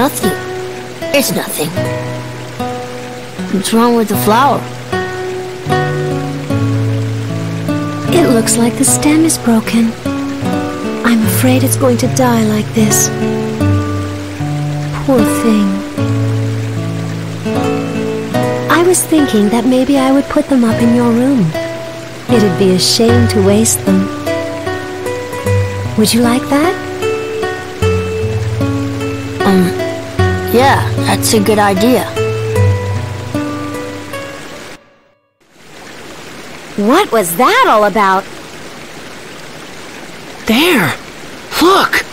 nothing. It's nothing. What's wrong with the flower? It looks like the stem is broken. I'm afraid it's going to die like this. Poor thing. I was thinking that maybe I would put them up in your room. It'd be a shame to waste them. Would you like that? Um, yeah, that's a good idea. What was that all about? There! Look!